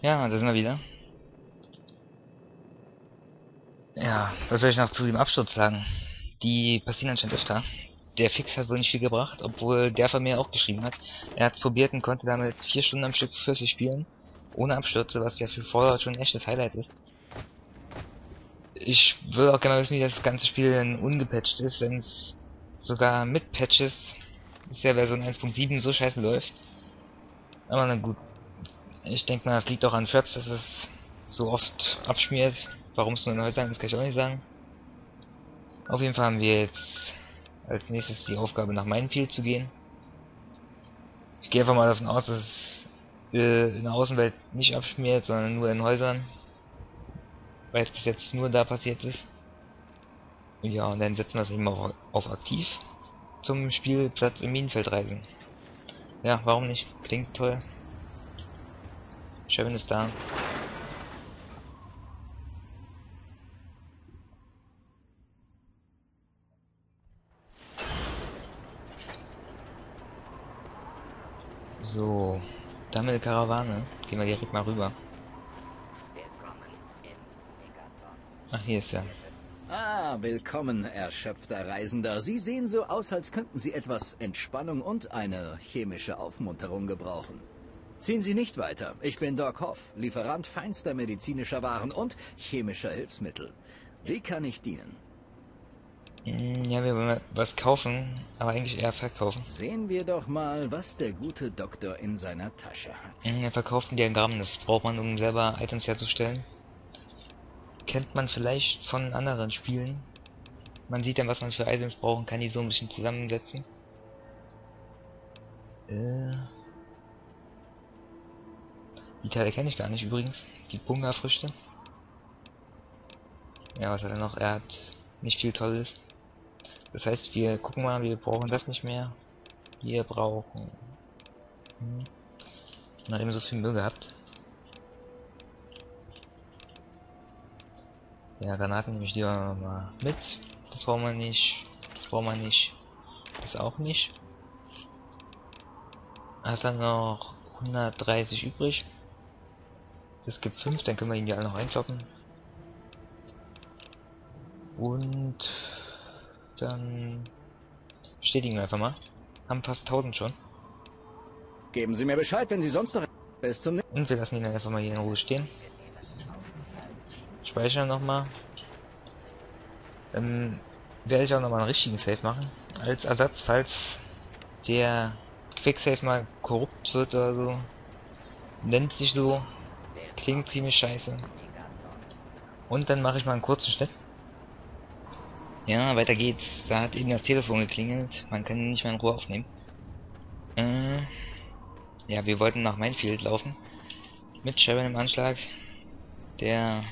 Ja, da sind wir wieder. Ja, was soll ich noch zu dem Absturz sagen? Die passieren anscheinend öfter. Der Fix hat wohl nicht viel gebracht, obwohl der von mir auch geschrieben hat. Er hat es probiert und konnte damit vier Stunden am Stück für sich spielen. Ohne Abstürze, was ja für Fallout schon ein echtes Highlight ist. Ich würde auch gerne wissen, wie das ganze Spiel denn ungepatcht ist, wenn es sogar mit Patches, ist ja Version 1.7 so scheiße läuft. Aber na gut, ich denke mal, das liegt auch an Traps, dass es so oft abschmiert. Warum es nur in Häusern ist, kann ich auch nicht sagen. Auf jeden Fall haben wir jetzt als nächstes die Aufgabe nach Minefield zu gehen. Ich gehe einfach mal davon aus, dass es äh, in der Außenwelt nicht abschmiert, sondern nur in Häusern. Weil es bis jetzt nur da passiert ist. Ja, und dann setzen wir es eben auf, auf aktiv zum Spielplatz im Minenfeld reisen. Ja, warum nicht? Klingt toll. Sherwin ist da. So, da haben wir Karawane. Gehen wir direkt mal rüber. Ach, hier ist er. Ah, willkommen, erschöpfter Reisender. Sie sehen so aus, als könnten Sie etwas Entspannung und eine chemische Aufmunterung gebrauchen. Ziehen Sie nicht weiter. Ich bin Doc Hoff, Lieferant feinster medizinischer Waren und chemischer Hilfsmittel. Wie kann ich dienen? Hm, ja, wir wollen was kaufen, aber eigentlich eher verkaufen. Sehen wir doch mal, was der gute Doktor in seiner Tasche hat. Er verkauft ein Diagramm, das braucht man, um selber Items herzustellen. Kennt man vielleicht von anderen Spielen. Man sieht dann, was man für Items braucht und kann die so ein bisschen zusammensetzen. Äh... Die Teile kenne ich gar nicht übrigens. Die Bunga-Früchte. Ja, was hat er noch? Er hat nicht viel Tolles. Das heißt, wir gucken mal, wir brauchen das nicht mehr. Wir brauchen... Hm. Man so viel Müll gehabt. Ja, Granaten nehme ich lieber mal mit. Das brauchen wir nicht. Das brauchen wir nicht. Das auch nicht. Hat dann noch 130 übrig. Es gibt 5, dann können wir ihn ja alle noch einkloppen. Und dann bestätigen wir einfach mal. Haben fast 1000 schon. Geben Sie mir Bescheid, wenn Sie sonst noch... Bis zum... Und wir lassen ihn dann einfach mal hier in Ruhe stehen. Speichern nochmal. Dann werde ich auch nochmal einen richtigen Save machen. Als Ersatz, falls der Quicksave mal korrupt wird oder so. Nennt sich so. Klingt ziemlich scheiße. Und dann mache ich mal einen kurzen Schnitt. Ja, weiter geht's. Da hat eben das Telefon geklingelt. Man kann nicht mehr in Ruhe aufnehmen. Äh, ja, wir wollten nach Minefield laufen. Mit Sharon im Anschlag. Der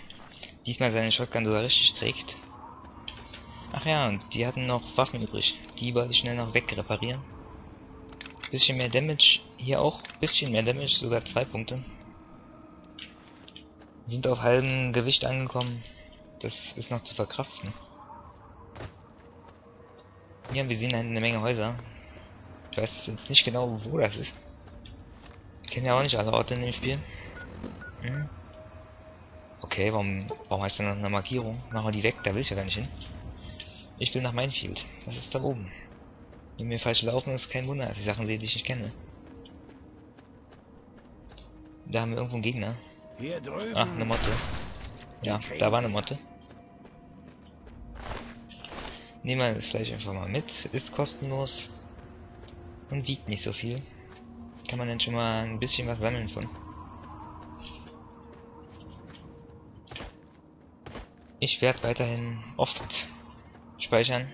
diesmal seine Shotgun sogar richtig trägt. Ach ja, und die hatten noch Waffen übrig. Die wollte ich schnell noch wegreparieren. Bisschen mehr Damage. Hier auch bisschen mehr Damage, sogar zwei Punkte sind auf halbem Gewicht angekommen. Das ist noch zu verkraften. Ja, wir sehen eine Menge Häuser. Ich weiß jetzt nicht genau, wo das ist. Ich kenne ja auch nicht alle Orte in dem Spiel. Hm. Okay, warum, warum heißt da noch eine Markierung? Machen wir die weg, da will ich ja gar nicht hin. Ich will nach Minefield. Das ist da oben. Wenn wir falsch laufen, ist kein Wunder, dass ich Sachen sehe, die ich nicht kenne. Da haben wir irgendwo einen Gegner. Ach, eine Motte. Ja, da war eine Motte. Nehmen wir das Fleisch einfach mal mit. Ist kostenlos. Und wiegt nicht so viel. Kann man dann schon mal ein bisschen was sammeln von. Ich werde weiterhin oft speichern.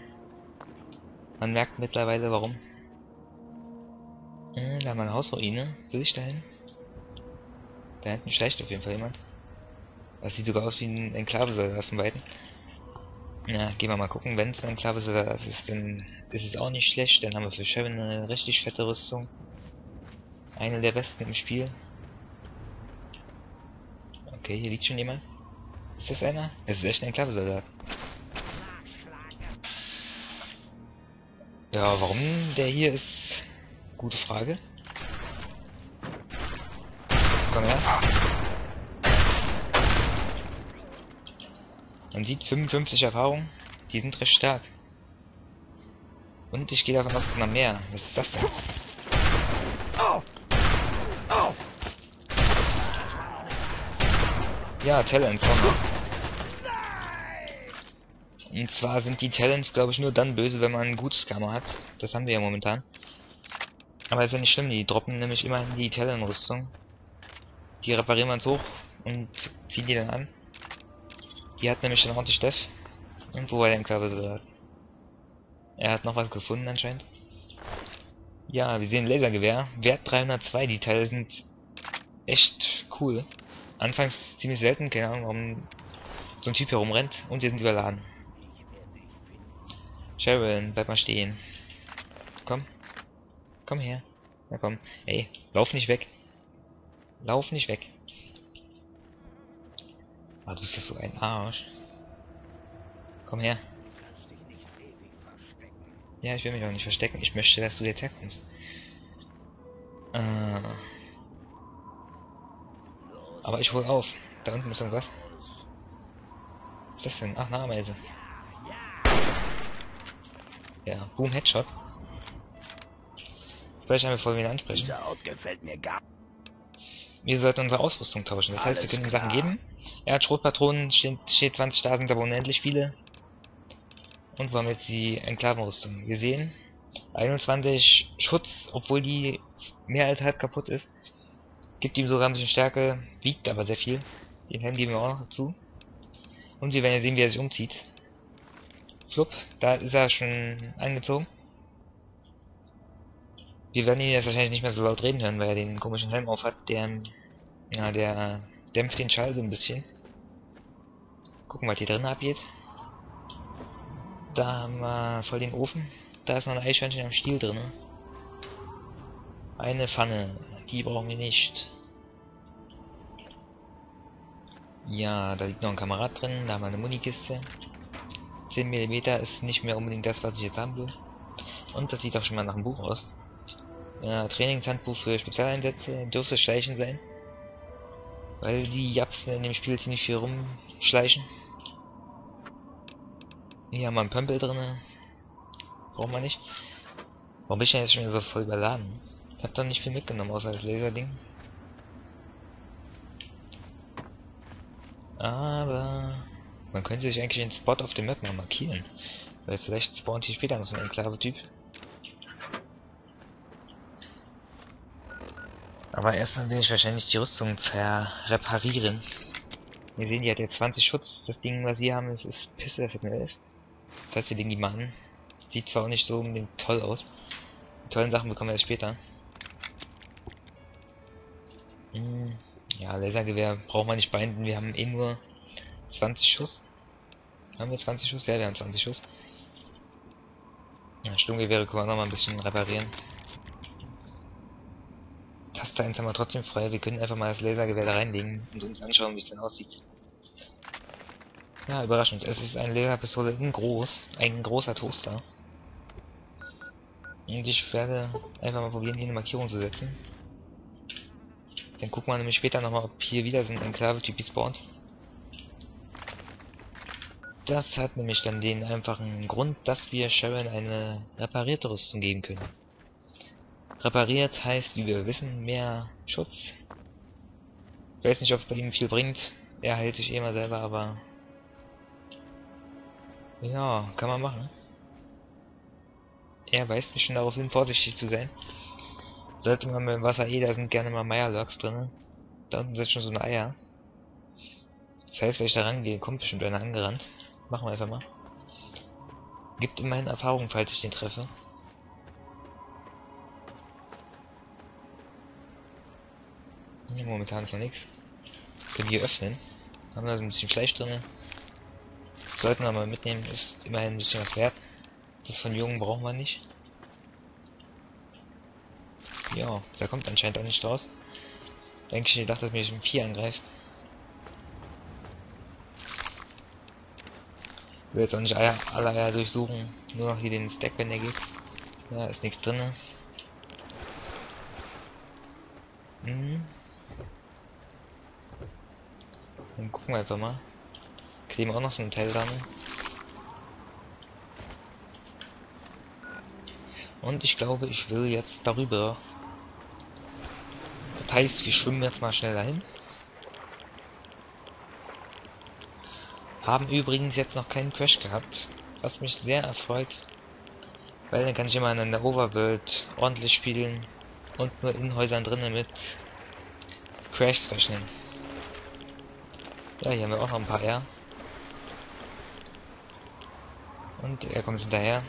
Man merkt mittlerweile warum. Äh, da haben wir eine Hausruine. Will ich dahin? Da hinten schleicht auf jeden Fall jemand. Das sieht sogar aus wie ein Enklavesoldat von Weitem. Na, gehen wir mal gucken. Wenn es ein Enklavesoldat ist, dann ist es auch nicht schlecht. Dann haben wir für Sharon eine richtig fette Rüstung. Eine der besten im Spiel. Okay, hier liegt schon jemand. Ist das einer? Das ist echt ein Enklavesoldat. Ja, warum der hier ist... Gute Frage. Komm her. Man sieht 55 Erfahrungen, Die sind recht stark. Und ich gehe davon aus, dass noch mehr. Was ist das denn? Ja, Talents haben wir. Und zwar sind die Talents, glaube ich, nur dann böse, wenn man ein gutes Karma hat. Das haben wir ja momentan. Aber ist ja nicht schlimm, die droppen nämlich immerhin die Talent-Rüstung. Die reparieren wir uns hoch und ziehen die dann an. Die hat nämlich schon ordentlich Def. Und wo war der Enklave Er hat noch was gefunden anscheinend. Ja, wir sehen Lasergewehr. Wert 302. Die Teile sind echt cool. Anfangs ziemlich selten, keine Ahnung, warum so ein Typ herumrennt. Und wir sind überladen. Sharon, bleib mal stehen. Komm. Komm her. Na komm. Ey, lauf nicht weg. Lauf nicht weg. Ah, du bist doch so ein Arsch. Komm her. Ja, ich will mich auch nicht verstecken. Ich möchte, dass du jetzt herkommst. Äh. Aber ich hol auf. Da unten ist irgendwas. Was ist das denn? Ach, eine Ameise. Ja, Boom Headshot. Vielleicht haben wir voll wieder ansprechen. Dieser Ort gefällt mir gar Wir sollten unsere Ausrüstung tauschen. Das heißt, wir können ihm Sachen geben. Er hat Schrotpatronen, steht, steht 20 da, sind aber unendlich viele. Und wir haben jetzt die Enklavenrüstung. Wir sehen 21 Schutz, obwohl die mehr als halb kaputt ist. Gibt ihm sogar ein bisschen Stärke, wiegt aber sehr viel. Den Helm geben wir auch noch dazu. Und wir werden ja sehen, wie er sich umzieht. Flupp, da ist er schon angezogen. Wir werden ihn jetzt wahrscheinlich nicht mehr so laut reden hören, weil er den komischen Helm auf hat, der, ja, der dämpft den Schall so ein bisschen. Gucken, was hier drin abgeht. Da haben wir voll den Ofen. Da ist noch ein Eichhörnchen am Stiel drin. Eine Pfanne. Die brauchen wir nicht. Ja, da liegt noch ein Kamerad drin. Da haben wir eine Munikiste. 10 mm ist nicht mehr unbedingt das, was ich jetzt haben will. Und das sieht auch schon mal nach einem Buch aus. Ja, Trainingshandbuch für Spezialeinsätze. Dürfte Schleichen sein. Weil die Japsen in dem Spiel ziemlich viel rumschleichen. Hier haben wir einen Pömpel drin. Brauchen wir nicht. Warum bin ich denn jetzt schon wieder so voll überladen? Ich hab doch nicht viel mitgenommen, außer das Laserding. Aber man könnte sich eigentlich den Spot auf dem Map mal markieren. Weil vielleicht spawnt hier später noch so ein Enklave-Typ. Aber erstmal will ich wahrscheinlich die Rüstung verreparieren. Wir sehen, die hat jetzt 20 Schutz. Das Ding, was wir haben, ist, ist Pisse, das hat eine 11. Das heißt, wir legen die mal an. Sieht zwar auch nicht so unbedingt toll aus. Die tollen Sachen bekommen wir erst später. Hm, ja, Lasergewehr braucht man nicht binden. Wir haben eh nur 20 Schuss. Haben wir 20 Schuss? Ja, wir haben 20 Schuss. Ja, Sturmgewehre können wir noch mal ein bisschen reparieren. 1 haben wir trotzdem frei. Wir können einfach mal das Lasergewehr da reinlegen und uns anschauen, wie es denn aussieht. Ja, überraschend. Es ist eine Laserpistole in groß. Ein großer Toaster. Und ich werde einfach mal probieren, hier eine Markierung zu setzen. Dann gucken wir nämlich später nochmal, ob hier wieder so ein Enklave-Typ spawnt. Das hat nämlich dann den einfachen Grund, dass wir Sharon eine reparierte Rüstung geben können. Repariert heißt, wie wir wissen, mehr Schutz. Ich weiß nicht, ob es bei ihm viel bringt. Er heilt sich eh mal selber, aber ja, kann man machen. Er weist mich schon darauf hin, vorsichtig zu sein. Sollte man mit dem Wasser eh, da sind gerne mal Meierlocks drin. Da unten sind schon so eine Eier. Das heißt, wenn ich da rangehe, kommt bestimmt einer angerannt. Machen wir einfach mal. Gibt immerhin Erfahrung, falls ich den treffe. Hier momentan ist noch nichts. Können wir öffnen. Haben da so ein bisschen Fleisch drin. Sollten wir mal mitnehmen, ist immerhin ein bisschen was wert. Das von Jungen brauchen wir nicht. Ja, da kommt anscheinend auch nicht raus. Denke ich gedacht, dass mich ein Vieh angreift. Ich will jetzt auch nicht alle Eier durchsuchen. Nur noch hier den Stack, wenn der geht. Da ist nichts drin. Mhm. Dann gucken wir einfach mal. Kleben auch noch so ein Teil dran. Und ich glaube, ich will jetzt darüber. Das heißt, wir schwimmen jetzt mal schnell dahin. Haben übrigens jetzt noch keinen Crash gehabt, was mich sehr erfreut. Weil dann kann ich immer in der Overworld ordentlich spielen und nur in Häusern drinnen mit Crash rechnen. Ja, hier haben wir auch noch ein paar R. Und er kommt hinterher.